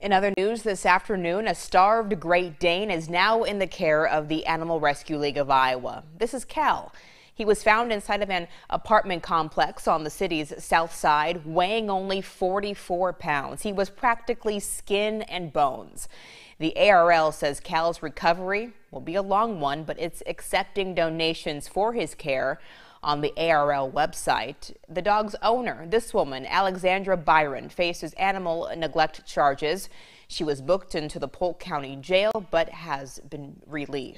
In other news this afternoon, a starved Great Dane is now in the care of the Animal Rescue League of Iowa. This is Cal. He was found inside of an apartment complex on the city's south side, weighing only 44 pounds. He was practically skin and bones. The ARL says Cal's recovery will be a long one, but it's accepting donations for his care on the ARL website. The dog's owner, this woman, Alexandra Byron, faces animal neglect charges. She was booked into the Polk County Jail but has been released.